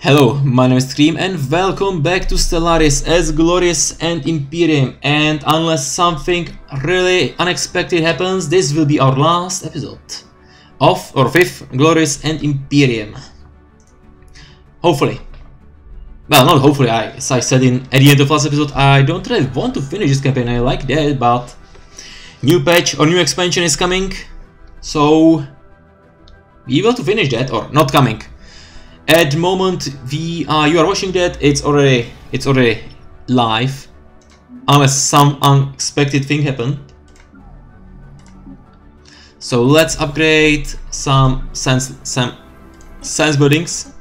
Hello, my name is Scream and welcome back to Stellaris as Glorious and Imperium and unless something really unexpected happens, this will be our last episode of, or fifth, Glorious and Imperium. Hopefully. Well, not hopefully, I, as I said in at the end of last episode, I don't really want to finish this campaign, I like that, but new patch or new expansion is coming, so we will to finish that, or not coming. At the moment we uh, you are watching that, it's already it's already live, unless some unexpected thing happened. So let's upgrade some sense some sense buildings.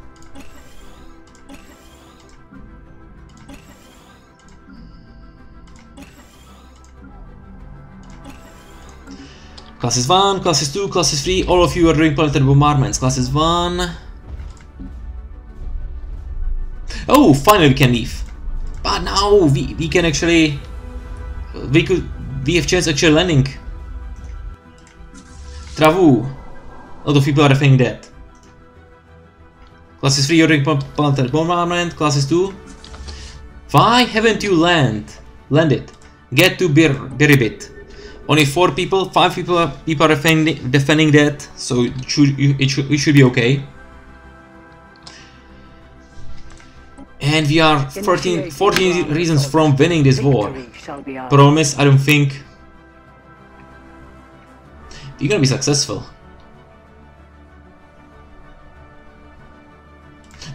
Classes 1, classes 2, classes 3, all of you are doing planetary bombardments. Classes 1. Oh, finally we can leave. But now we, we can actually... We could... We have chance actually landing. Travu. A lot of people are saying that. Classes 3 you're doing planetary bombardment. Classes 2. Why haven't you land? Landed. Get to Bir Biribit. Only four people, five people are, people are defending, defending that, so it should, it should, it should be okay. And we are 14, 14 reasons from winning this war. Promise, I don't think we're gonna be successful.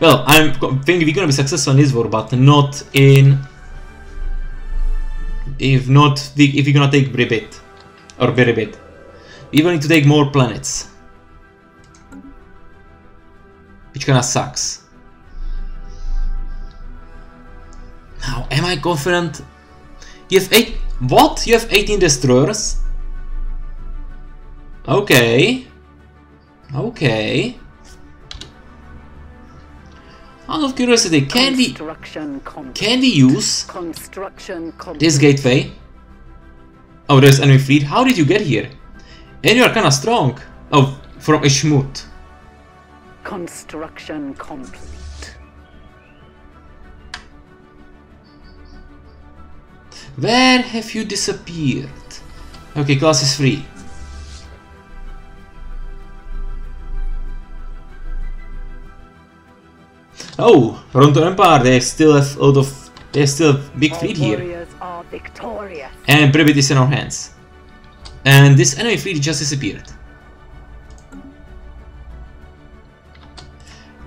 Well, I'm thinking we're gonna be successful in this war, but not in if not if we're gonna take Bribit or Beribit. We will need to take more planets. Which kinda sucks. Now, am I confident? You have 8... What? You have 18 destroyers? Okay. Okay. Out of curiosity, can we... Can we use this gateway? Oh, there's enemy fleet. How did you get here? And you are kinda strong. Oh, from Ishmut. Construction complete. Where have you disappeared? Okay, class is free. Oh, Ronto Empire, they still have a lot of they still have big fleet here. And Brevity is in our hands. And this enemy fleet just disappeared.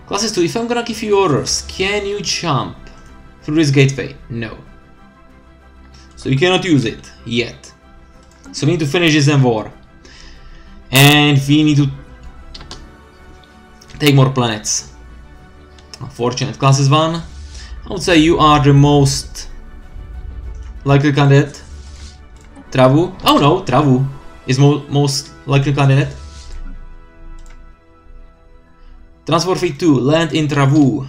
Classes 2, if I'm gonna give you orders, can you jump through this gateway? No. So you cannot use it, yet. So we need to finish this war. And we need to take more planets. Unfortunate. Classes 1. I would say you are the most likely candidate. Travu. Oh no, Travu is mo most likely candidate. Transport fleet 2, land in Travu.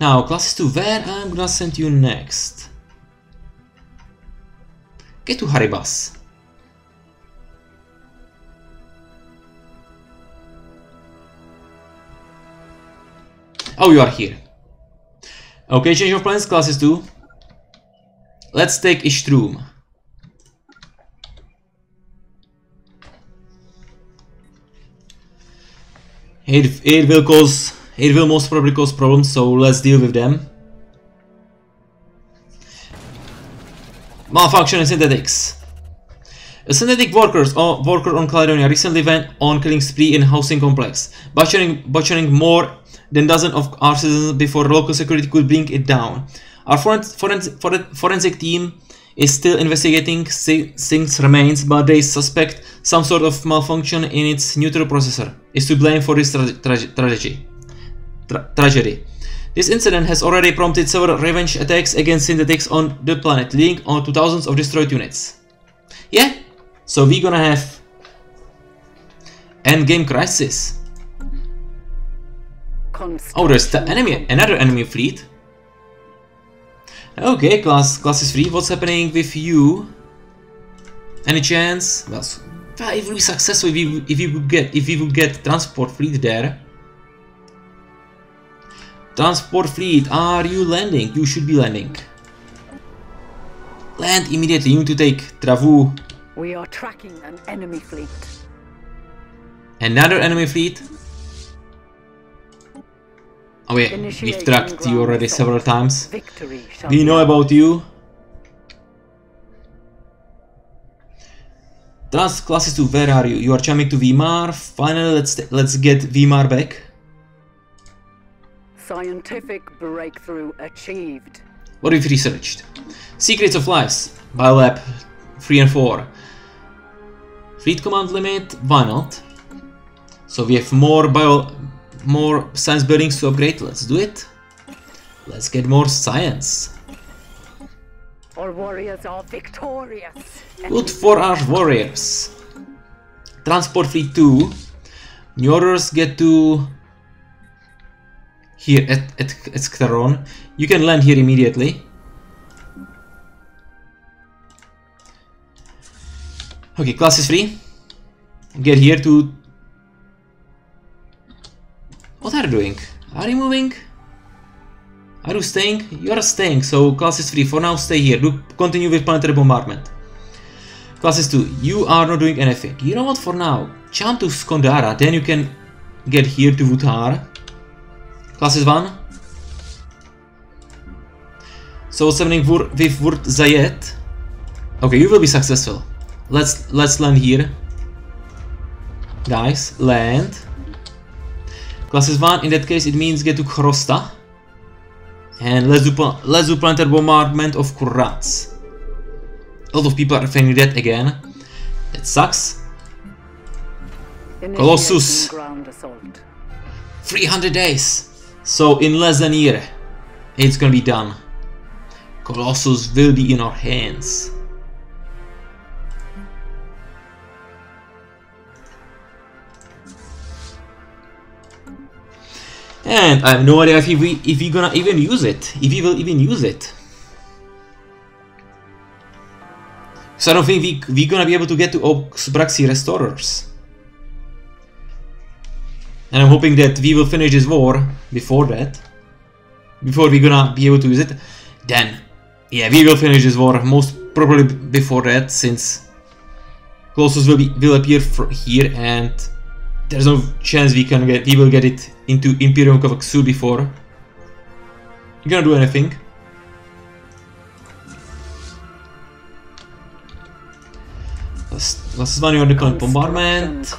Now, classes 2, where I'm gonna send you next? To Haribas. Oh, you are here. Okay, change of plans, classes 2. Let's take Ishtrum. It, it will cause, it will most probably cause problems, so let's deal with them. Malfunction in synthetics. A synthetic workers or uh, worker on Caledonia recently went on killing spree in housing complex, butchering, butchering more than dozen of our citizens before local security could bring it down. Our forens forens forensic team is still investigating things remains, but they suspect some sort of malfunction in its neutral processor is to blame for this tra tra tragedy. Tra tragedy. This incident has already prompted several revenge attacks against synthetics on the planet, leading on to thousands of destroyed units. Yeah, so we're gonna have endgame crisis. Oh, there's the enemy, another enemy fleet. Okay, class class is free. What's happening with you? Any chance? Well, be successful if we if we would get if we would get transport fleet there. Transport fleet, are you landing? You should be landing. Land immediately, you need to take Travu. We are tracking an enemy fleet. Another enemy fleet. Oh yeah, we've tracked you already several times. Victory We know about you. Trans classes to where are you? You are jumping to Vimar. Finally, let's let's get Vimar back. Scientific breakthrough achieved. What we've researched? Secrets of Lives, Biolab 3 and 4. Fleet command limit, why not? So we have more bio, more science buildings to upgrade. Let's do it. Let's get more science. Our warriors are victorious. Good for our warriors. Transport fleet 2. New orders get to here at, at, Sktaron. You can land here immediately. Okay, class is free. Get here to... What are you doing? Are you moving? Are you staying? You are staying, so class is free. For now, stay here. Do continue with planetary bombardment. Class is 2, you are not doing anything. You know what, for now, jump to Skondara, then you can get here to Vutar. Classes 1. So what's happening with Wurt Zayet? Okay, you will be successful. Let's let's land here. Guys, land. Classes 1, in that case it means get to Krosta. And let's do, let's do planetary bombardment of Kurats. A lot of people are failing that again. That sucks. Colossus. ground assault. 300 days. So in less than a year, it's gonna be done. Colossus will be in our hands. And I have no idea if we if we gonna even use it. If we will even use it. So I don't think we we gonna be able to get to Oxbraxi Restorers. And I'm hoping that we will finish this war before that. Before we're gonna be able to use it. Then, yeah, we will finish this war most probably before that, since Colossus will be will appear here, and there's no chance we can get we will get it into Imperium Kavaksu before. You gonna do anything? Last, last one, you're the current bombardment.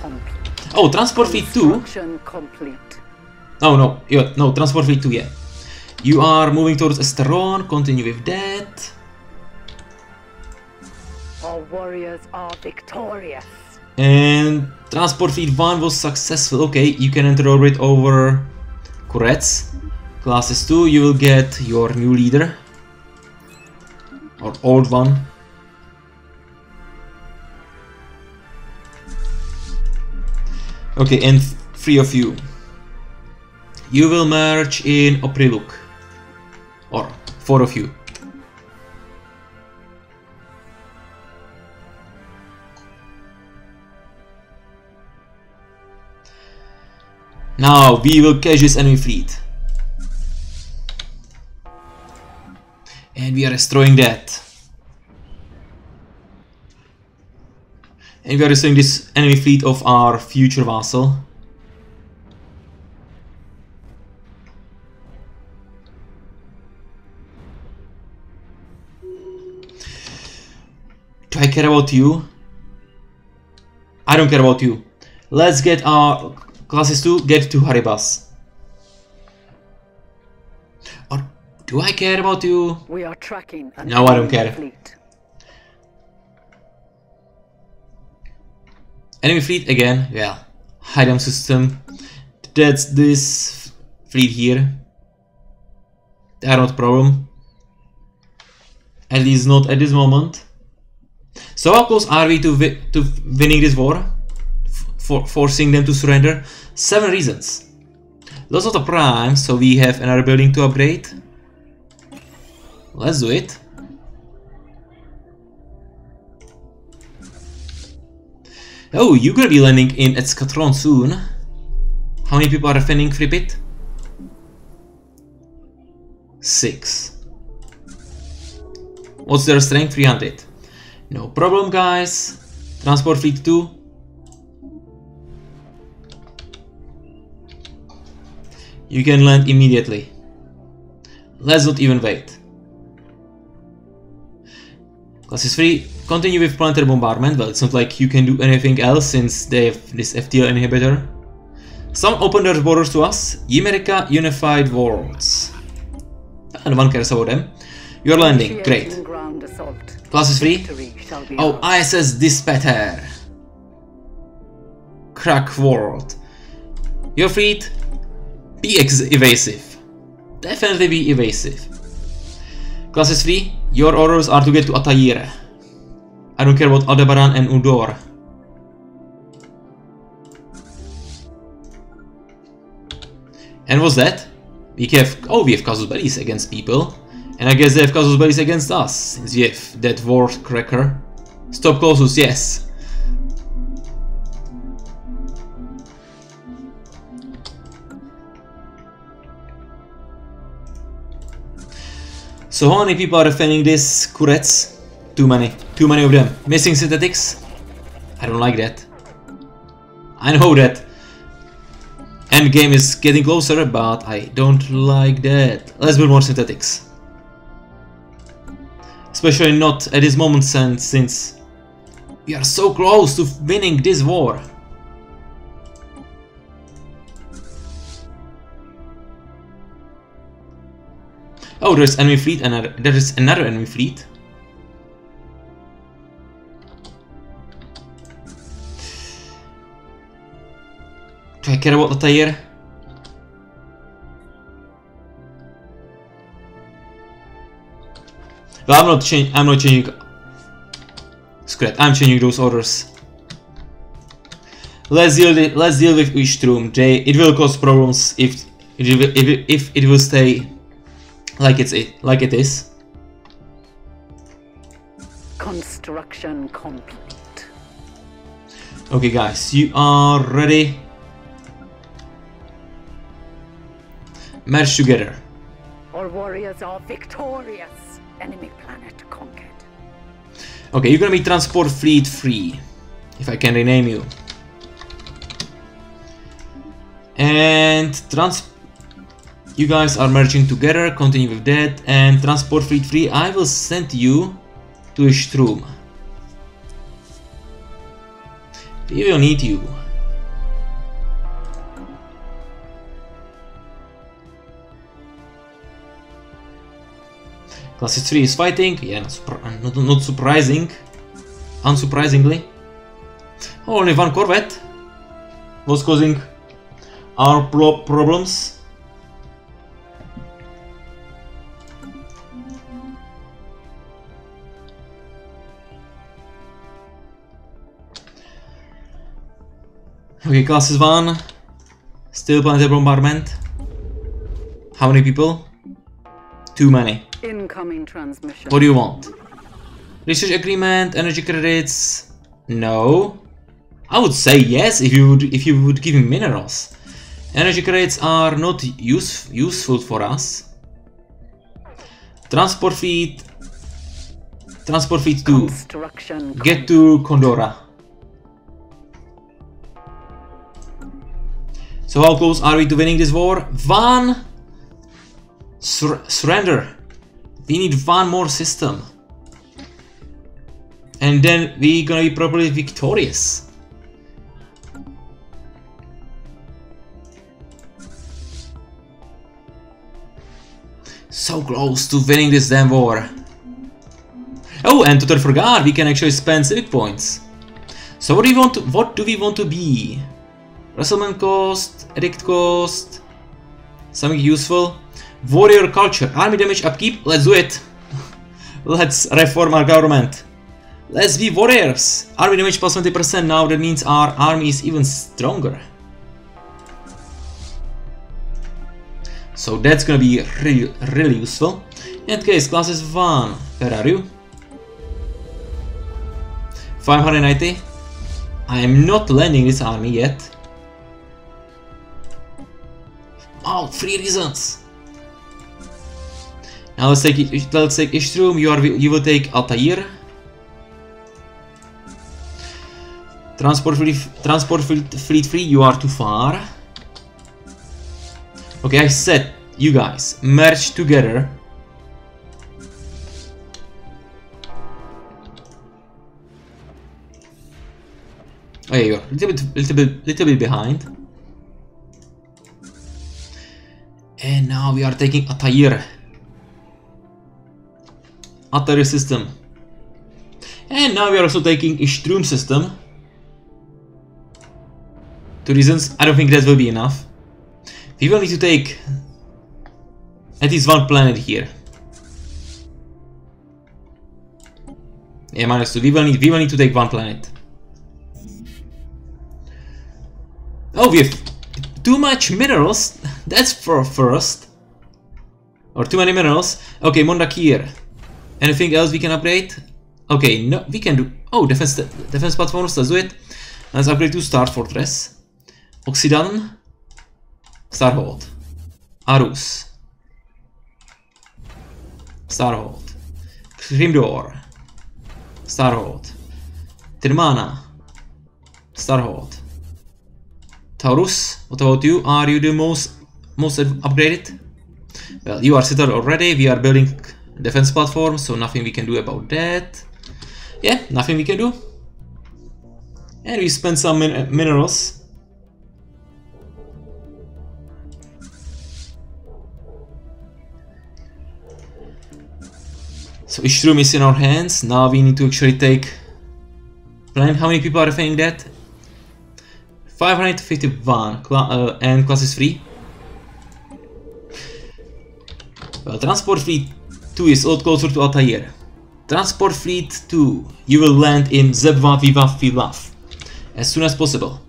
Oh, transport fleet 2. Construction complete. Oh no, yeah, no, transport fleet 2, yeah. You are moving towards Esteron, continue with that. Our warriors are victorious. And transport fleet 1 was successful. Okay, you can enter orbit over Kurets. Classes 2, you will get your new leader. Or old one. Okay, and th- three of you. You will merge in Opriluk. Or four of you. Now we will catch this enemy fleet. And we are destroying that. And we are destroying this enemy fleet of our future vassal. Do I care about you? I don't care about you. Let's get our classes to get to Haribas. Or do I care about you? We are tracking No, I don't care. fleet. Enemy fleet again, yeah. Hideout system. That's this fleet here. They are not problem. At least not at this moment. So how close are we to wi to winning this war? For forcing them to surrender? Seven reasons. Lots of the prime, so we have another building to upgrade. Let's do it. Oh, you're gonna be landing in Escatron soon. How many people are defending Fripit? 6. What's their strength? 300. No problem, guys. Transport fleet 2. You can land immediately. Let's not even wait. Class is free. Continue with planetary bombardment. Well, it's not like you can do anything else since they have this FTL inhibitor. Some open their borders to us. America Unified Worlds. And one cares about them. You're landing. Great. Initiating Ground assault. Class is free. Victory shall be Oh. ISS Dispetter. Crack World. Your fleet, be evasive. Definitely be evasive. Class is free. Your orders are to get to Altair. I don't care about Aldebaran and Udor. And what's that? We have oh we have casus bellis against people. And I guess they have casus bellis against us, since we have that World Cracker. Stop Colossus, yes. So how many people are defending this Kurets? Too many. Too many of them. Missing synthetics? I don't like that. I know that. Endgame is getting closer, but I don't like that. Let's build more synthetics. Especially not at this moment since, we are so close to winning this war. Oh, there's enemy fleet and there is another enemy fleet. Do I care about the tire? Well, I'm not changing. I'm not changing. Scrap. I'm changing those orders. Let's deal. With, let's deal with Istrum. They. It will cause problems if if it, if it, if it will stay like it's it like it is. Construction complete. Okay, guys, you are ready. Merge together. Our warriors are victorious. Enemy planet conquered. Okay, you're gonna be transport fleet free, if I can rename you. And trans, you guys are merging together. Continue with that. And transport fleet free. I will send you to Strum. We will need you. Class 3 is fighting. Yeah, not, surpri- uh, not, not surprising. Unsurprisingly. Only one Corvette was causing our pro- problems. Okay, class is 1. Still planetary bombardment. How many people? Too many. Incoming transmission. What do you want? Research agreement, energy credits? No. I would say yes if you would if you would give me minerals. Energy credits are not use, useful for us. Transport fleet. Transport fleet to Get to Condora. So how close are we to winning this war? One sur surrender. We need one more system. And then we're gonna be properly victorious. So close to winning this damn war. Oh, and totally forgot, we can actually spend civic points. So what do we want to, what do we want to be? Resettlement cost, edict cost, something useful. Warrior culture, army damage upkeep, let's do it. let's reform our government. Let's be warriors. Army damage plus 20% now, that means our army is even stronger. So that's gonna be really, really useful. In that case, class is 1. Where are you? 590. I am not landing this army yet. Oh, three reasons. Now let's take let's take Ishtrum. You are you will take Altair. Transport fleet, transport fleet, free. You are too far. Okay, I said you guys merge together. Oh yeah, you're a little bit, little bit, little bit behind. And now we are taking Altair. Altair system. And now we are also taking Ishtrum system. Two reasons, I don't think that will be enough. We will need to take at least one planet here. Yeah, minus two. We will need we will need to take one planet. Oh, we have too much minerals. That's for first. Or too many minerals. Okay, Mondakir. Anything else we can upgrade? Okay, no, we can do. Oh, defense defense platforms. Let's do it. Let's upgrade to Star Fortress. Oxidan. Starhold. Arus. Starhold. Grimdor. Starhold. Tirmana. Starhold. Taurus, what about you? Are you the most most upgraded? Well, you are settled already. We are building defense platform, so nothing we can do about that. Yeah, nothing we can do. And we spend some min minerals. So Ishtrum is in our hands. Now we need to actually take plan. How many people are defending that? 551 uh, and class is free. Well, Transport Fleet 2 is a lot closer to Altair. Transport Fleet 2, you will land in Zebwa Viva Filaf as soon as possible.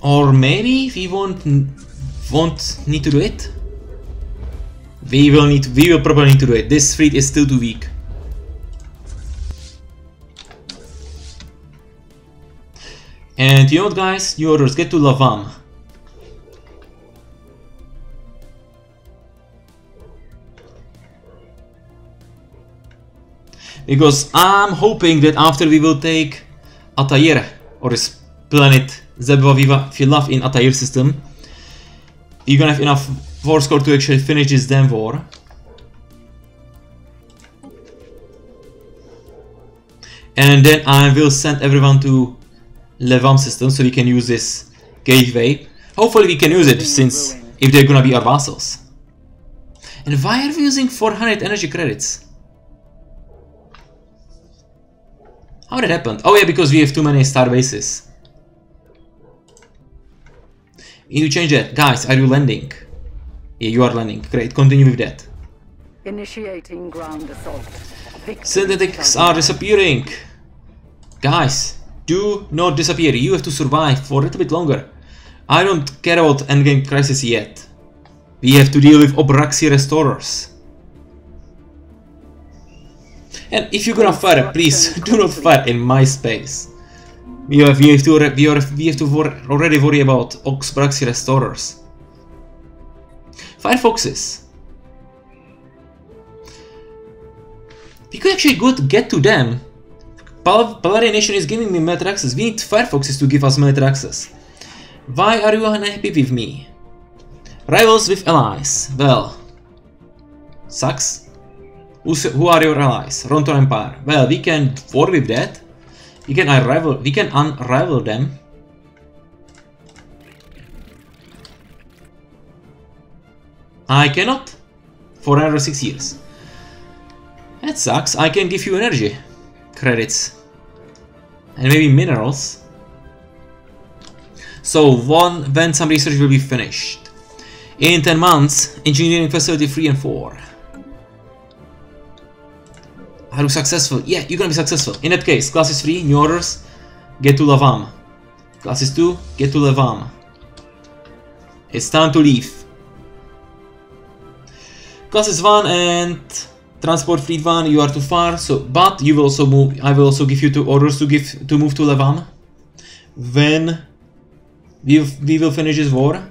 Or maybe we won't won't need to do it. We will need we will probably need to do it. This fleet is still too weak. And you know what guys, new orders, get to Lavam. Because I'm hoping that after we will take Altair, or this planet Zebwa Viva Filaf in Altair system, you're gonna have enough force core to actually finish this damn war. And then I will send everyone to Levam system so we can use this gateway. Hopefully we can use it since if they're gonna be our vassals. And why are we using 400 energy credits? How did that happen? Oh yeah, because we have too many star bases. You need change that. Guys, are you landing? Yeah, you are landing. Great, continue with that. Initiating ground assault. Synthetics are disappearing. Guys, do not disappear. You have to survive for a little bit longer. I don't care about endgame crisis yet. We have to deal with Obraxi restorers. And if you're gonna fire, please do not fire in my space. We have, we have to we, we have to wor already worry about Oxbraxi restorers. Firefoxes. We could actually go to get to them Pal Palarian Nation is giving me military access. We need Firefoxes to give us military access. Why are you unhappy with me? Rivals with allies. Well, sucks. Who are your allies? Ronto Empire. Well, we can war with that. We can unravel. We can unravel them. I cannot. For another six years. That sucks. I can give you energy credits and maybe minerals. So one, when some research will be finished. In 10 months, engineering facility 3 and 4. Are you successful? Yeah, you're gonna be successful. In that case, class is 3, new orders, get to Lavam. Class is 2, get to Lavam. It's time to leave. Class is 1 and transport fleet one you are too far so but you will also move i will also give you two orders to give to move to levan when we we will finish this war.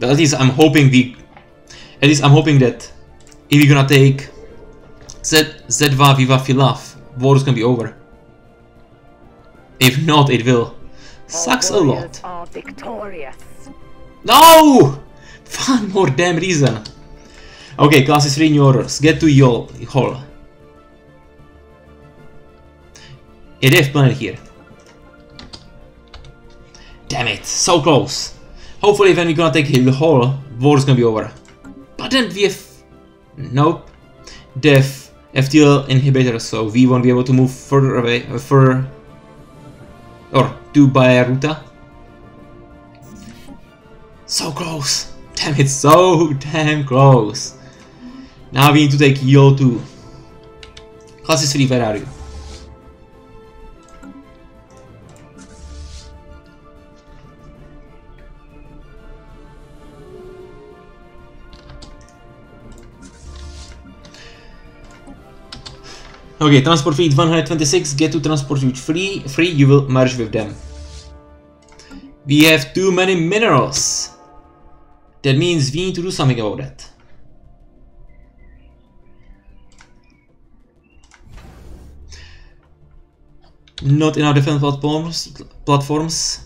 But at least I'm hoping we, at least I'm hoping that if we're gonna take Z Zedva Viva Filaf, war is gonna be over. If not, it will. Sucks a lot. warriors are victorious. No! One more damn reason. Okay, classes 3 new orders. Get to Yol Hall. Yeah, they planet here. Damn it, so close. Hopefully when we're gonna take Hill Hall, war is gonna be over. But then we have... Nope. Have FTL inhibitor, so we won't be able to move further away, uh, further... Or to Bayaruta. So close. Damn it, so damn close. Now we need to take Yo 2. Classes 3, where are you? Okay, transport fleet 126, get to transport fleet free, free, you will merge with them. We have too many minerals. That means we need to do something about that. Not in our defense platforms. Platforms.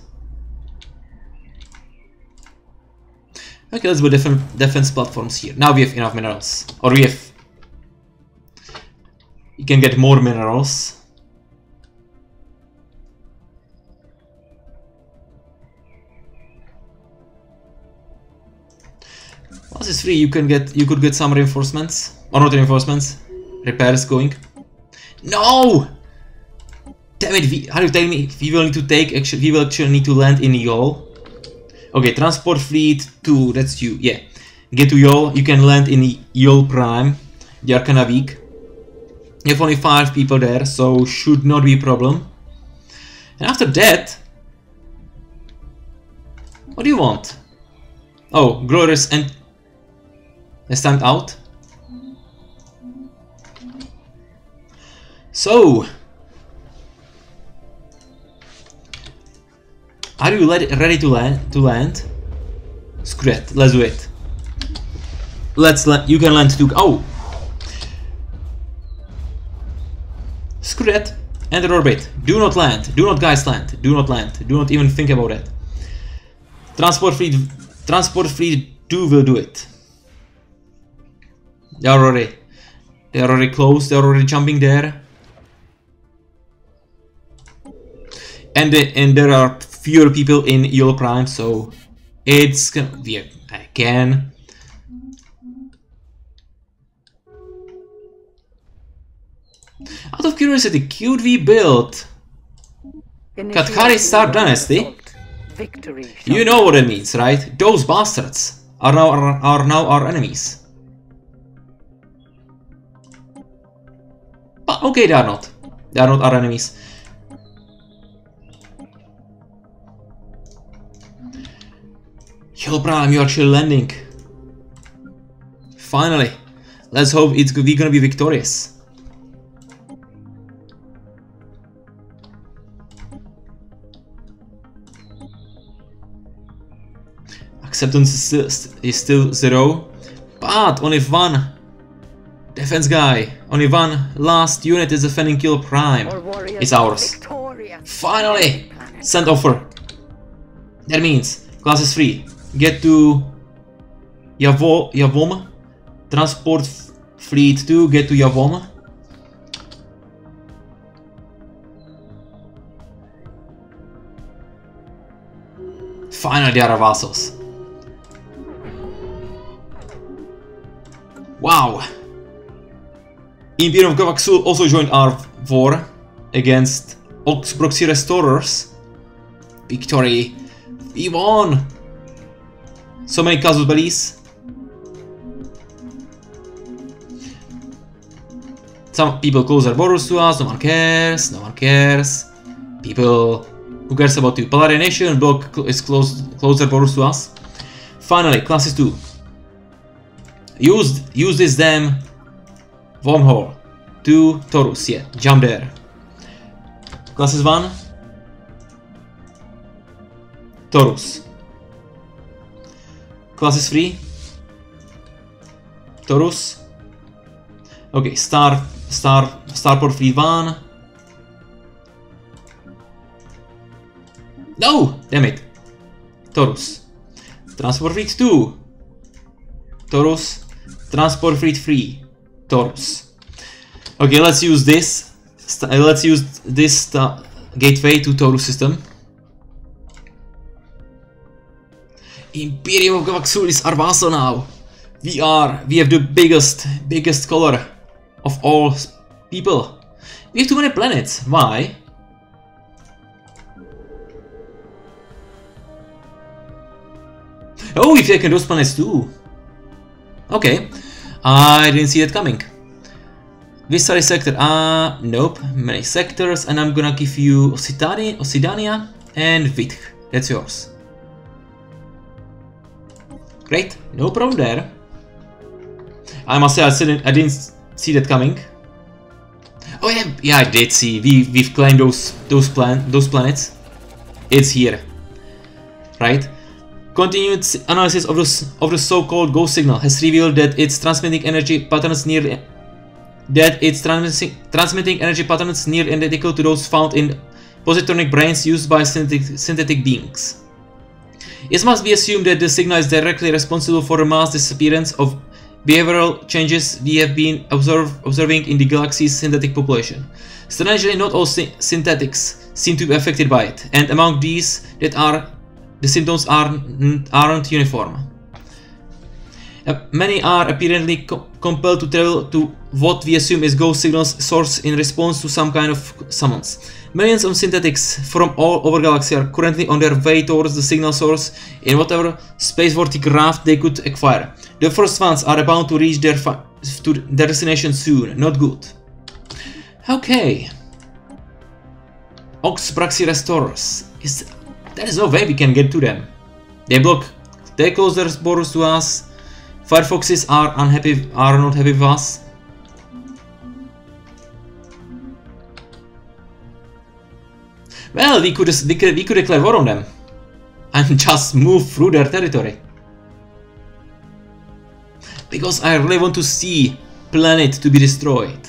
Okay, let's defense defense platforms here. Now we have enough minerals, or we have. You can get more minerals. Once it's free, you can get you could get some reinforcements or not reinforcements, repairs going. No! Damn it! We, are you telling me we will need to take actually we will actually need to land in Yol? Okay, transport fleet two. That's you. Yeah, get to Yol. You can land in Yol Prime. They are kinda weak. You have only five people there, so should not be a problem. And after that, what do you want? Oh, glorious and stand out. So, are you ready to land? To land? Screw it. Let's do it. Let's. You can land too. Oh, screw it. Enter orbit. Do not land. Do not guys land. Do not land. Do not even think about it. Transport fleet. Transport fleet two will do it. They are already. They are already close. They are already jumping there. And the, and there are fewer people in Yellow Prime, so it's gonna be again. Out of curiosity, could we build Katkari Star Dynasty? You know what it means, right? Those bastards are now are, are now our enemies. But okay, they are not. They are not our enemies. Yo, Prime, you are actually landing. Finally. Let's hope it's we're gonna be victorious. Acceptance is still, is still zero, but only one defense guy, only one last unit is defending Kill Prime. It's ours. Victorious. Finally! Send offer. That means class is free. Get to Yavo Yavom. Transport fleet 2, get to Yavom. Finally, they are vassals. Wow! Imperium of also joined our war against Oxbroxy Restorers. Victory! We won! So many casus. Some people close their borders to us, no one cares, no one cares. People who cares about the Palladian Nation block is close close their borders to us. Finally, classes 2. Use use this damn wormhole to Taurus, yeah, jump there. Classes 1. Taurus. Class is free. Taurus. Okay, Star, Star, Starport Fleet 1. No! Damn it. Taurus. Transport Fleet 2. Taurus. Transport Fleet 3. Taurus. Okay, let's use this. Uh, let's use this gateway to Taurus system. Imperium of Gavaxulis are vassal now. We are, we have the biggest, biggest color of all people. We have too many planets. Why? Oh, we've taken those planets too. Okay. I didn't see that coming. Vistari sector, uh, nope, many sectors, and I'm gonna give you Occitania, Occitania and Vitch. That's yours. Great, no problem there. I must say I didn't, I didn't see that coming. Oh yeah, yeah, I did see. We we've claimed those those plan those planets. It's here, right? Continued analysis of the of the so-called ghost signal has revealed that its transmitting energy patterns near that it's transmitting transmitting energy patterns near identical to those found in positronic brains used by synthetic, synthetic beings. It must be assumed that the signal is directly responsible for the mass disappearance of behavioral changes we have been observe, observing in the galaxy's synthetic population. Strangely, not all sy synthetics seem to be affected by it, and among these that are the symptoms aren't, aren't uniform. Uh, many are apparently co compelled to travel to what we assume is ghost signals source in response to some kind of summons. Millions of synthetics from all over galaxy are currently on their way towards the signal source in whatever spaceworthy craft they could acquire. The first ones are about to reach their, to their destination soon, not good. Okay. Ox Braxi Restorers. Is, there is no way we can get to them. They block, they close their borders to us, Firefoxes are unhappy, are not happy with us. Well, we could, we could, declare war on them. And just move through their territory. Because I really want to see planet to be destroyed.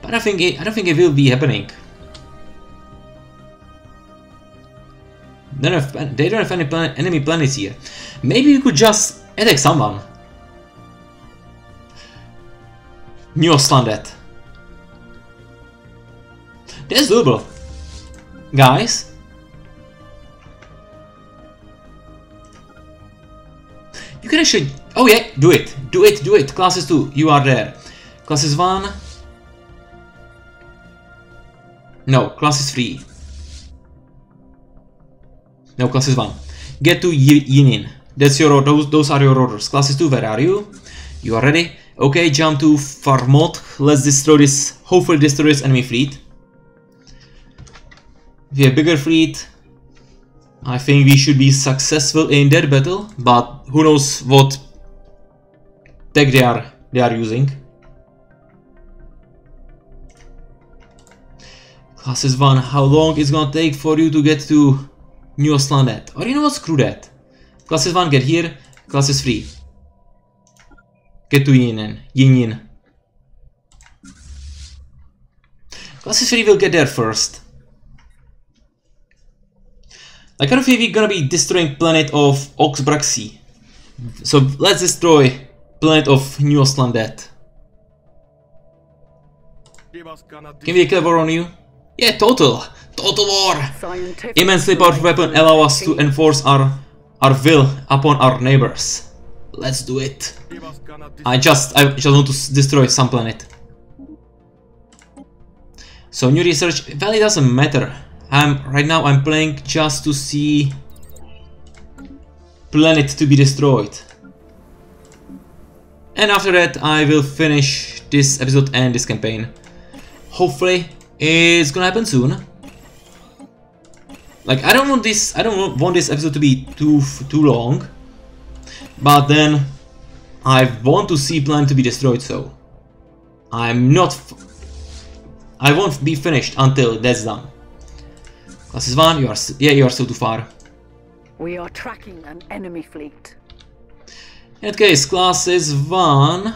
But I think it, I don't think it will be happening. They don't have, they don't have any plan enemy planets here. Maybe we could just attack someone. New Slandet. That's doable. Guys. You can actually... Oh yeah, do it. Do it, do it. Classes 2, you are there. Classes 1. No, classes 3. No, classes 1. Get to Yinin. That's your those those are your orders. Classes 2, where are you? You are ready? Okay, jump to Farmot. Let's destroy this, hopefully destroy this enemy fleet. We have bigger fleet. I think we should be successful in that battle, but who knows what tech they are they are using. Classes 1, how long is gonna take for you to get to New Slandet. Or you know what, screw that. Classes 1 get here, classes 3. Get to Yin Yin. Classes 3 will get there first. I don't think we're gonna be destroying planet of Oxbraxi. So let's destroy planet of New Slandet. Can we declare war on you? Yeah, total! Total war! Immensely powerful weapon allow us to enforce our, our will upon our neighbors. Let's do it. I just, I just want to destroy some planet. So new research, well it doesn't matter. I'm, right now I'm playing just to see planet to be destroyed. And after that I will finish this episode and this campaign. Hopefully it's gonna happen soon. Like I don't want this I don't want this episode to be too too long. But then I want to see Plan to be destroyed so I'm not I won't be finished until that's done. Classes 1, you are, yeah, you are still too far. We are tracking an enemy fleet. In that case, classes 1,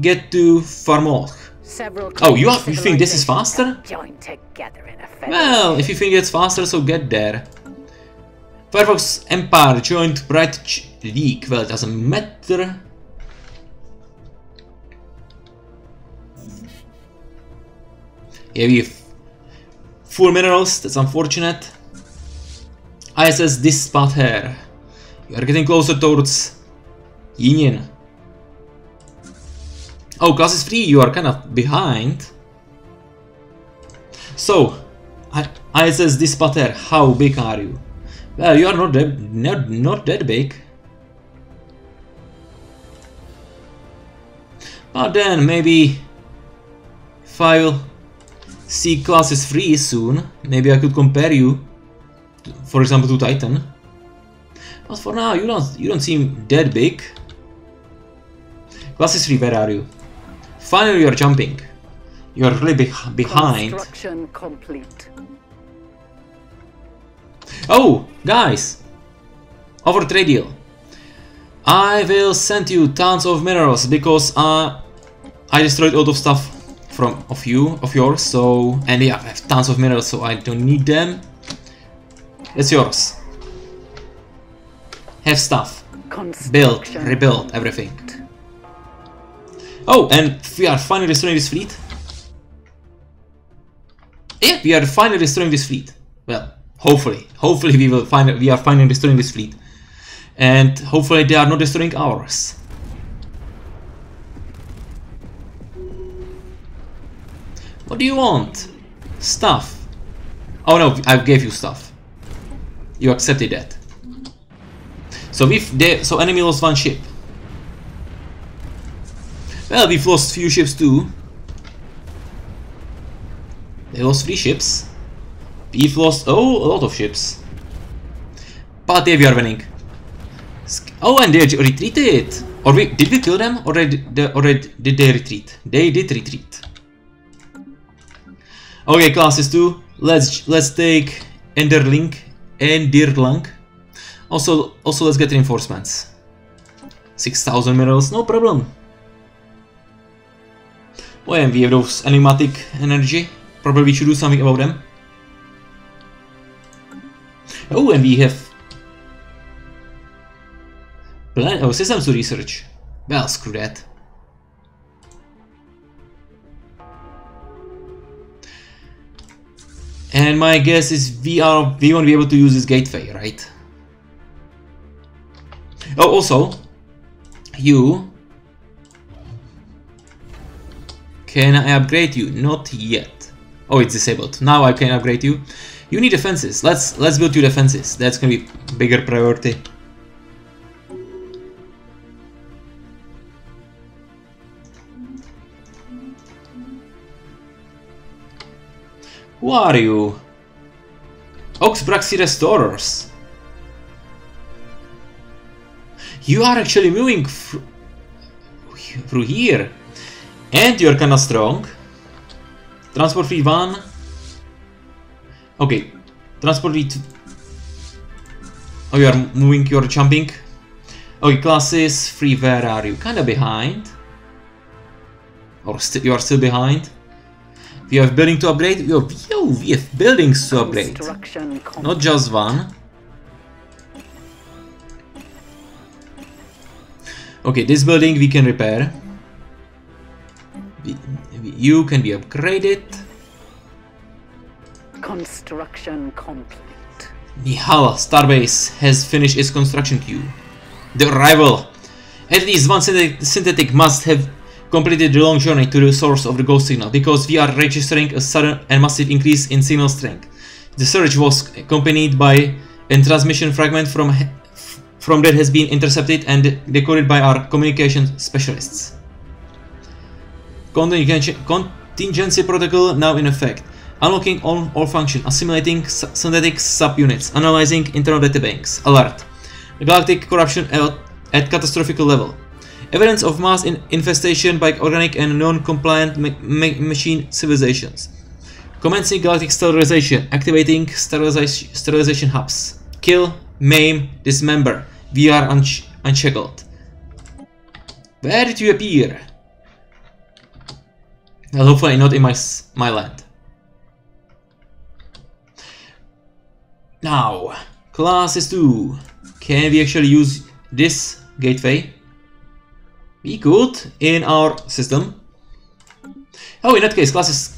get to Farmolch. Several Oh, you are- you think this is faster? have together in a. Well, if you think it's faster, so get there. Firefox Empire joined Bright League. Well, it doesn't matter. Yeah, we have full minerals. That's unfortunate. ISS this spot here. You are getting closer towards Yin. Oh, class is free. You are kind of behind. So, I, says this spot here. How big are you? Well, you are not that not not that big. But then maybe if I'll see classes free soon, maybe I could compare you, to- for example, to Titan. But for now, you don't you don't seem that big. Classes free, where are you? Finally, you're jumping. You're really beh behind. Construction complete. Oh, guys! Over trade deal. I will send you tons of minerals because uh, I destroyed a lot of stuff from of you of yours. So and yeah, I have tons of minerals, so I don't need them. It's yours. Have stuff. Build, rebuild, everything. Oh, and we are finally restoring this fleet. Yeah, we are finally restoring this fleet. Well, hopefully, hopefully we will find we are finally restoring this fleet, and hopefully they are not destroying ours. What do you want? Stuff. Oh no, I gave you stuff. You accepted that. So if they, so enemy lost one ship. Well, we've lost few ships too. They lost three ships. We've lost oh a lot of ships. But there we are winning. Oh, and they retreated. Or we, did we kill them, or did they, or did they retreat? They did retreat. Okay, classes two. Let's let's take Enderling, Endirlang. Also, also let's get reinforcements. Six thousand minerals, no problem. Oh, and we have those enigmatic energy. Probably we should do something about them. Oh, and we have plan. Oh, systems to research. Well, screw that. And my guess is we are we won't be able to use this gateway, right? Oh, also, you can I upgrade you? Not yet. Oh, it's disabled. Now I can upgrade you. You need defenses. Let's let's build you defenses. That's gonna be bigger priority. Who are you? Oxbraxy Restorers. You are actually moving through here. And you're kinda strong. Transport fleet 1. Okay. Transport fleet... Oh, you are moving, you're jumping. Okay, classes 3, where are you? Kinda behind. Or you are still behind. We have building to upgrade. Yo, yo, we have buildings to upgrade. Not just one. Okay, this building we can repair. You can be upgraded. Construction complete. Nihal Starbase has finished its construction queue. The arrival. At least one synthetic, synthetic must have completed the long journey to the source of the ghost signal because we are registering a sudden and massive increase in signal strength. The surge was accompanied by a transmission fragment from from that has been intercepted and decoded by our communication specialists. Contingency, protocol now in effect. Unlocking all, all function, assimilating synthetic subunits, analyzing internal databanks. Alert. Galactic corruption at, at catastrophic level. Evidence of mass in- infestation by organic and non-compliant ma- ma- machine civilizations. Commencing galactic sterilization. Activating sterilization, sterilization hubs. Kill, maim, dismember. We are unsh unshackled. Where did you appear? Well, hopefully not in my, my land. Now, classes 2. Can we actually use this gateway? We could in our system. Oh, in that case, classes.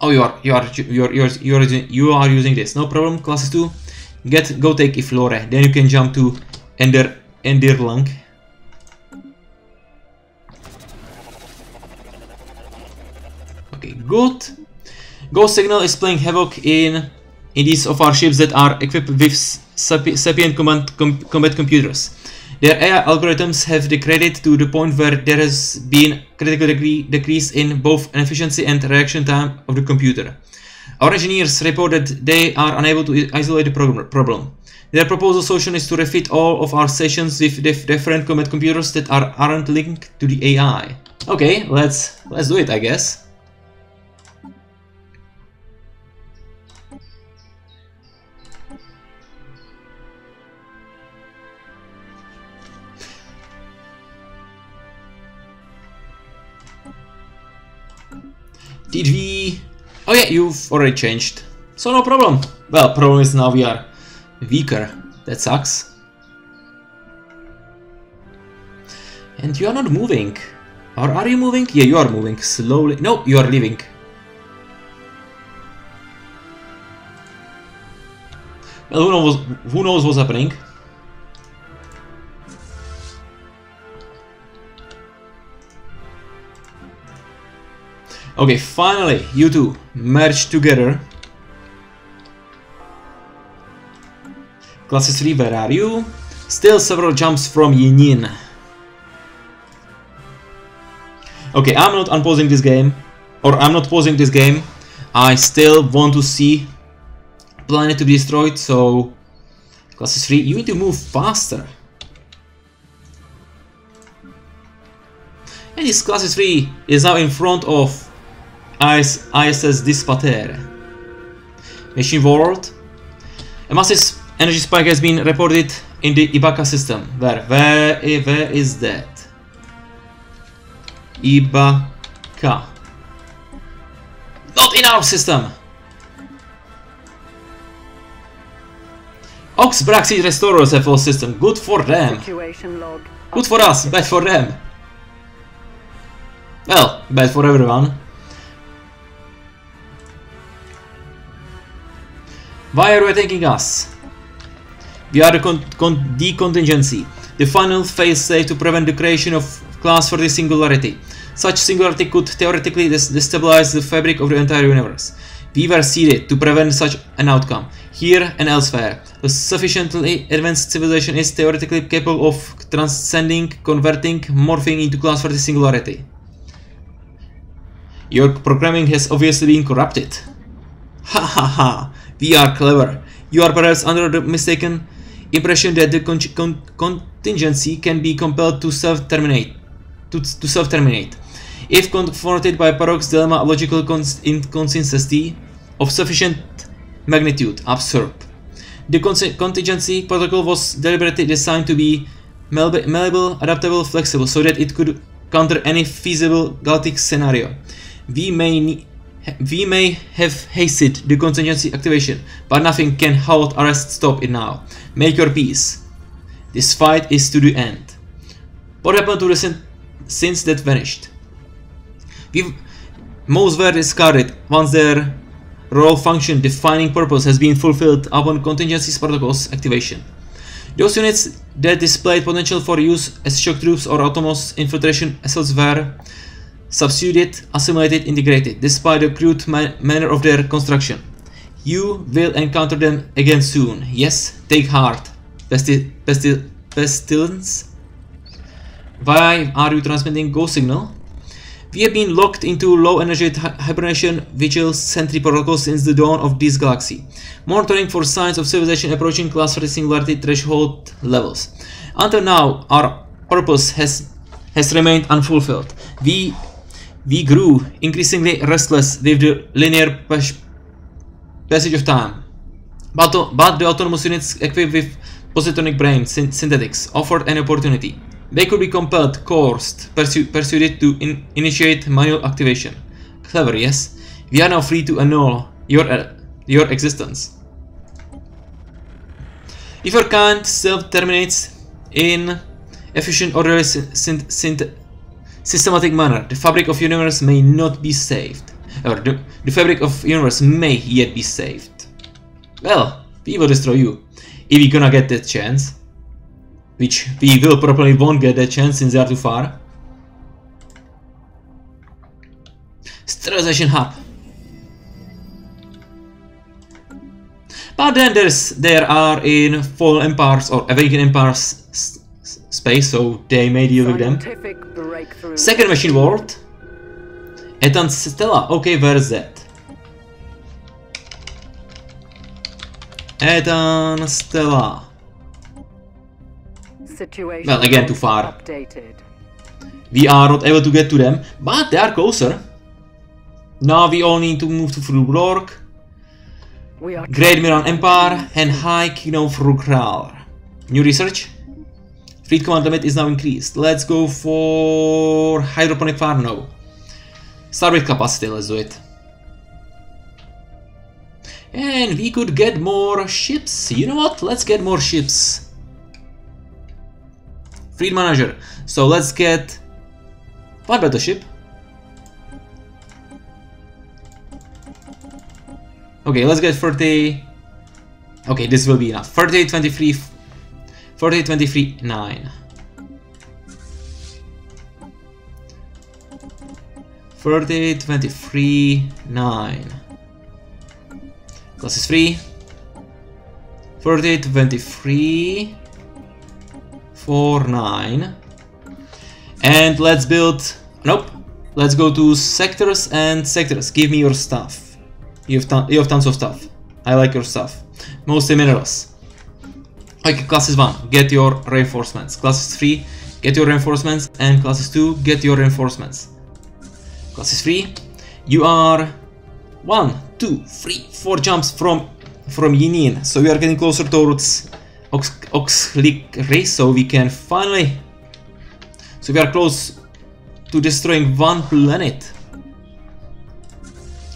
Oh, you are you are you are you are you are, using, you are using this. No problem. Classes 2. Get go take Iflore. Then you can jump to Ender Endirlang. Good. Ghost Signal is playing havoc in in these of our ships that are equipped with sapient command, com combat computers. Their AI algorithms have degraded to the point where there has been critical decrease in both efficiency and reaction time of the computer. Our engineers report that they are unable to isolate the problem. Their proposal solution is to refit all of our stations with dif different combat computers that are aren't linked to the AI. Okay, let's let's do it, I guess. Did we... Oh yeah, you've already changed. So no problem. Well, problem is now we are weaker. That sucks. And you are not moving. Or are you moving? Yeah, you are moving slowly. No, you are leaving. Well, who knows, who knows what's happening? Okay, finally, you two merge together. Classes 3, where are you? Still several jumps from Yinin. Okay, I'm not unpausing this game. Or I'm not pausing this game. I still want to see planet to be destroyed, so... Classes 3, you need to move faster. And this Classes 3 is now in front of IS ISS Dispater. Machine World. A massive energy spike has been reported in the Ibaka system. Where? Where, eh, where is that? Ibaka. Not in our system! Ox Braxi Restorers have full system. Good for them. Good for us, bad for them. Well, bad for everyone. Why are you attacking us? We are the, con con the contingency, the final phase state to prevent the creation of class for the singularity. Such singularity could theoretically destabilize the fabric of the entire universe. We were seeded to prevent such an outcome, here and elsewhere. A sufficiently advanced civilization is theoretically capable of transcending, converting, morphing into class for the singularity. Your programming has obviously been corrupted. Ha ha ha! We are clever. You are perhaps under the mistaken impression that the con con contingency can be compelled to self-terminate. To, to self-terminate. If confronted by Parok's dilemma of logical inconsistency of sufficient magnitude, absurd. The contingency protocol was deliberately designed to be malleable, adaptable, flexible, so that it could counter any feasible galactic scenario. We may we may have hasted the contingency activation, but nothing can halt, arrest, stop it now. Make your peace. This fight is to the end. What happened to the sins that vanished? We've, most were discarded once their role function defining purpose has been fulfilled upon contingency protocols activation. Those units that displayed potential for use as shock troops or autonomous infiltration assaults were substituted, assimilated, integrated, despite the crude man manner of their construction. You will encounter them again soon. Yes, take heart. Pesti pesti pestilence? Why are you transmitting ghost signal? We have been locked into low energy hibernation vigil sentry protocol since the dawn of this galaxy, monitoring for signs of civilization approaching class 3 singularity threshold levels. Until now, our purpose has has remained unfulfilled. We We grew increasingly restless with the linear pas- passage of time. But, the- but the autonomous units equipped with positronic brain syn- synthetics offered an opportunity. They could be compelled, coerced, persu- persuaded to in- initiate manual activation. Clever, yes? We are now free to annul your, uh, your existence. If your kind self terminates in efficient, orderly, syn- syn- synth- systematic manner, the fabric of universe may not be saved. Or the, the fabric of universe may yet be saved. Well, we will destroy you. If we gonna get that chance. Which we will probably won't get that chance since they are too far. Sterilization hub. But then there's there are in Fallen Empires or Awakened Empires space, so they may deal with them. Second machine world. Etan Stella. Okay, where is that? Etan Stella. Situation Well, again, too far. Updated. We are not able to get to them, but they are closer. Now we all need to move to are Great Miran Empire, and High Kingdom Frugral. New research? Fleet command limit is now increased. Let's go for hydroponic farm now. Start with capacity, let's do it. And we could get more ships. You know what? Let's get more ships. Fleet manager. So let's get one battleship. Okay, let's get 30. Okay, this will be enough. 30, 23, 40, 23, 9. 30, 23, 9. Class is free. 30, 23, 4, 9. And let's build. Nope. Let's go to sectors and sectors. Give me your stuff. You have, you have tons of stuff. I like your stuff. Mostly minerals. Okay, classes 1, get your reinforcements. Classes 3, get your reinforcements. And classes 2, get your reinforcements. Classes 3, you are 1, 2, 3, 4 jumps from from Yinin. So we are getting closer towards Ox Oxlick so we can finally... So we are close to destroying one planet.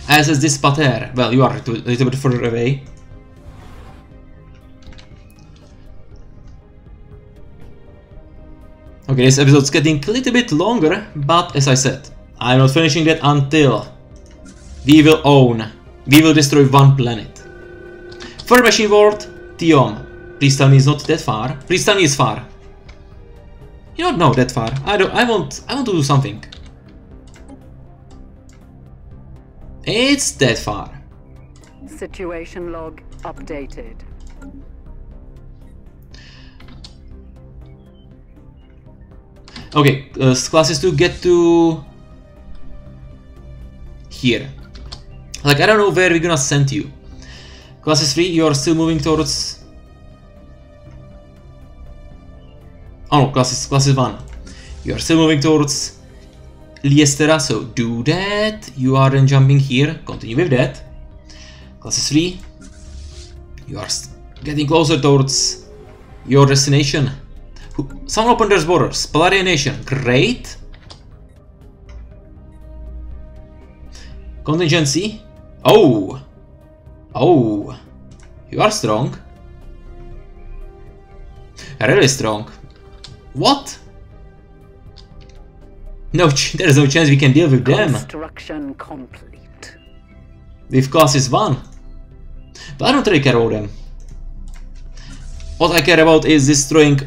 As is this Pater. Well, you are a little bit further away. Okay, this episode's getting a little bit longer, but as I said, I'm not finishing that until we will own, we will destroy one planet. Third machine world, Tiom. Please tell me it's not that far. Please tell me it's far. You don't know that far. I don't. I want. I want to do something. It's that far. Situation log updated. Okay, uh, classes to get to here. Like I don't know where we're gonna send you. Classes three, you are still moving towards. Oh no, classes classes one. You are still moving towards Liestera, so do that. You are then jumping here. Continue with that. Classes three. You are getting closer towards your destination. Someone opened their borders. Palladian Nation. Great. Contingency. Oh. Oh. You are strong. Really strong. What? No, there is no chance we can deal with them. Construction complete. We've With classes 1. But I don't really care about them. What I care about is destroying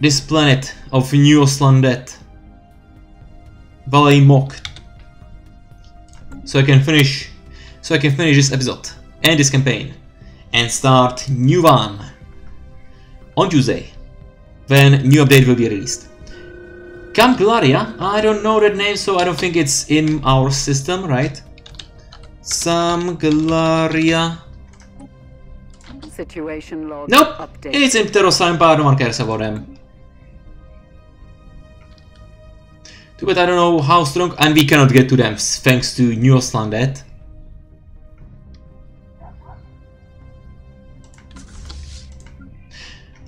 this planet of New Oslandet. Valley Mok. So I can finish so I can finish this episode and this campaign and start new one on Tuesday when new update will be released. Camp Glaria, I don't know that name so I don't think it's in our system, right? Some Glaria. Situation log Nope, updated. it's in Pterosaur Empire, no one cares about them. Too bad I don't know how strong, and we cannot get to them thanks to New Newslandet.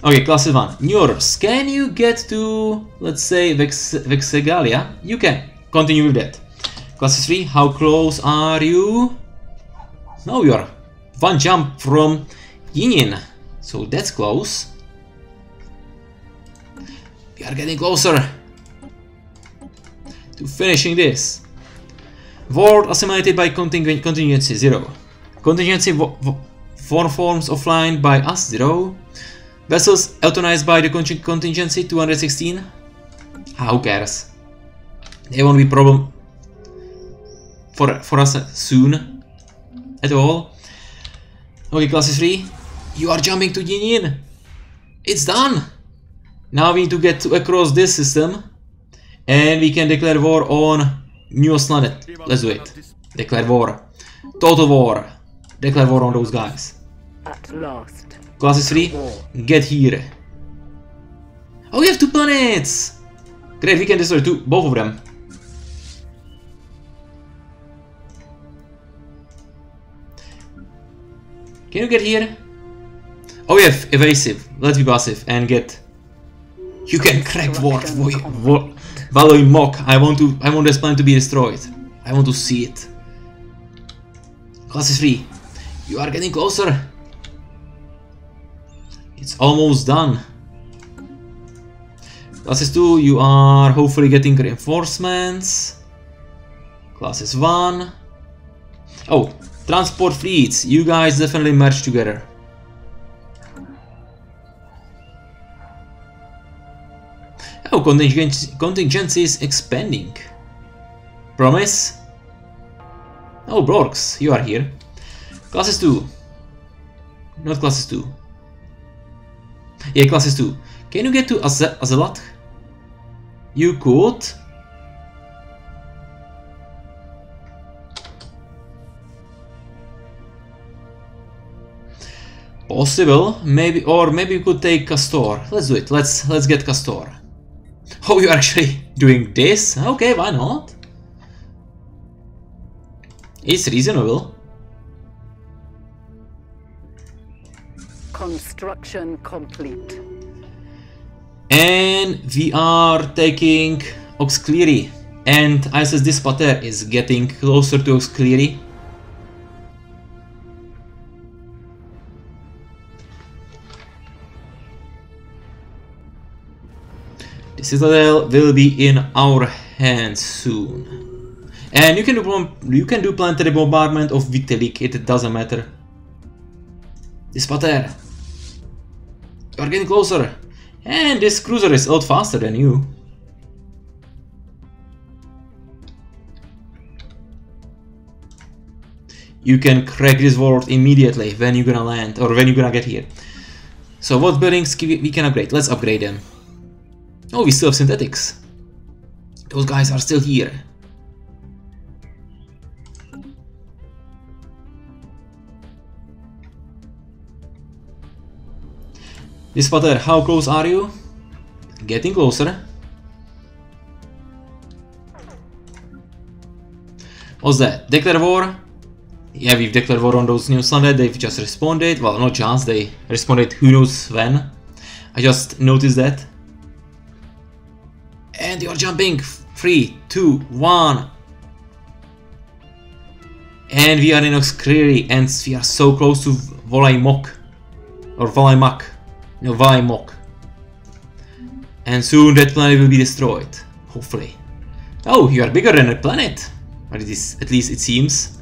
Okay, class 1. Yours. Can you get to, let's say, Vex Vexegalia? You can. Continue with that. Class 3. How close are you? No, you are one jump from Yinin. So that's close. We are getting closer to finishing this. Ward assimilated by conting contingency 0. Contingency four forms offline by us 0. Vessels euthanized by the contingency 216. Ah, who cares? They won't be problem for for us soon at all. Okay, class 3. You are jumping to Yin Yin. It's done! Now we need to get across this system and we can declare war on New Newslandet. Let's do it. Declare war. Total war. Declare war on those guys. At last. Class 3, get here. Oh, we have two planets! Great, we can destroy two, both of them. Can you get here? Oh, we have evasive. Let's be passive and get. You can crack ward. Valoy mock. I want to. I want this planet to be destroyed. I want to see it. Class 3. You are getting closer. It's almost done. Classes 2, you are hopefully getting reinforcements. Classes 1. Oh, transport fleets. You guys definitely merge together. Oh, contingency, contingency is expanding. Promise? Oh, Brorks, you are here. Classes 2. Not classes 2. Yeah, classes 2. Can you get to Az? You could. Possible, maybe, or maybe you could take Castor. Let's do it. Let's let's get Castor. Oh, you're actually doing this? Okay, why not? It's reasonable. Construction complete. And we are taking Oxcleary. And ISS Dispater is getting closer to Oxcleary. The Citadel will be in our hands soon. And you can do you can do planetary bombardment of Vitalik, it doesn't matter. Dispater. You're getting closer. And this cruiser is a lot faster than you. You can crack this world immediately when you're gonna land or when you're gonna get here. So what buildings we can upgrade? Let's upgrade them. Oh, we still have synthetics. Those guys are still here. Dispater, how close are you? Getting closer. What's that? Declare war? Yeah, we've declared war on those new Sunday. They've just responded. Well, not just, they responded who knows when. I just noticed that. And you're jumping. Three, two, one. And we are in Oxcleary and we are so close to Volaimok. Or Volaimak. No, Vaimok. And soon that planet will be destroyed. Hopefully. Oh, you are bigger than a planet. Or it is, at least it seems.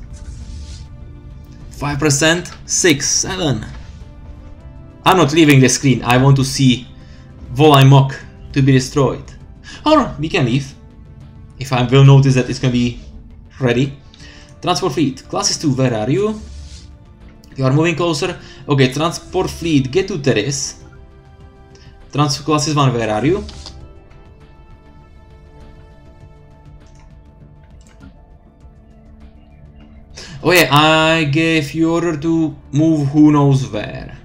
5%, 6, 7. I'm not leaving the screen. I want to see Volaimok to be destroyed. Oh, or we can leave. If I will notice that it's gonna be ready. Transport fleet. Classes 2, where are you? You are moving closer. Okay, transport fleet, get to Teres. Transport classes 1, where are you? Oh yeah, I gave you order to move who knows where.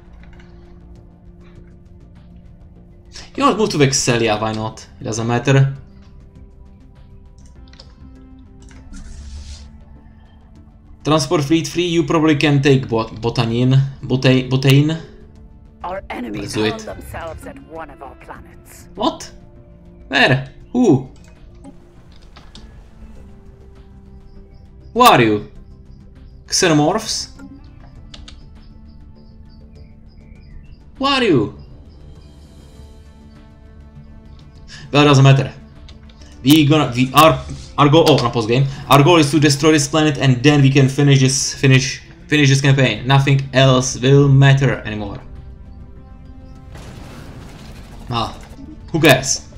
You want to move to Vexelia, why not? It doesn't matter. Transport fleet free, you probably can take bot Botanin. Botane. Botain. Our enemies let themselves at one of our planets. What? Where? Who? Who are you? Xenomorphs? Who are you? Well, it doesn't matter. We gonna we are our goal oh not post game. Our goal is to destroy this planet and then we can finish this finish finish this campaign. Nothing else will matter anymore. Well, who cares?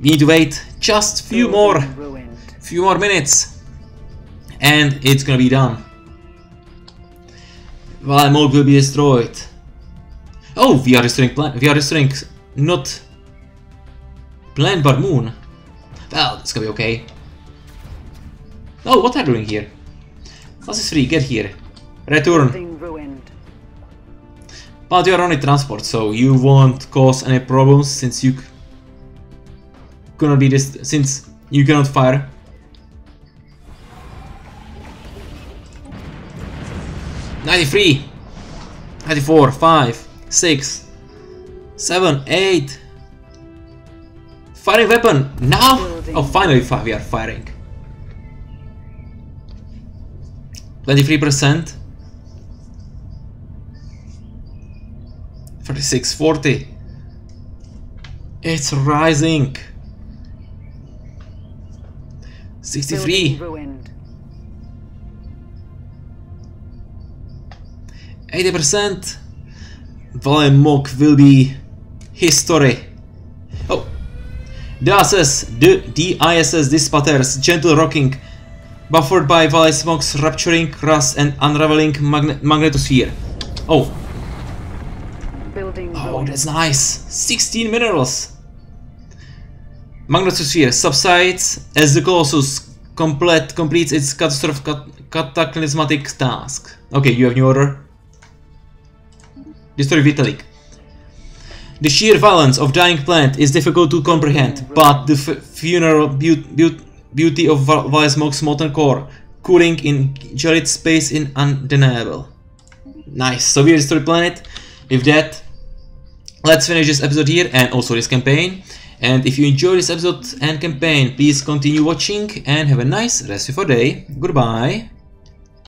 We need to wait just few more few more minutes and it's gonna be done. Valemog will be destroyed. Oh, we are restoring plan we are restoring not planet but moon. Well, it's gonna be okay. Oh, what are you doing here? This free? Get here. Return. But you are only transport, so you won't cause any problems since you cannot be this since you cannot fire. Ninety-three, ninety-four, five, six, seven, eight. Firing weapon now! Oh, finally, we are firing. Twenty-three percent. 3640. It's rising. 63. 80%. Valemok will be history. Oh. The ISS, the, the ISS Dispater's, gentle rocking, buffered by Valemok's rupturing crust and unraveling magne magnetosphere. Oh, Building Oh, that's nice. 16 minerals. Magnetosphere subsides as the Colossus complete, completes its catastrophic cataclysmatic task. Okay, you have new order. Destroy Vitalik. The sheer violence of dying planet is difficult to comprehend, but the funeral beau- beauty of Valesmog's molten core, cooling in gelid space is undeniable. Nice. So we destroy planet. With that, let's finish this episode here and also this campaign. And if you enjoyed this episode and campaign, please continue watching and have a nice rest of your day. Goodbye.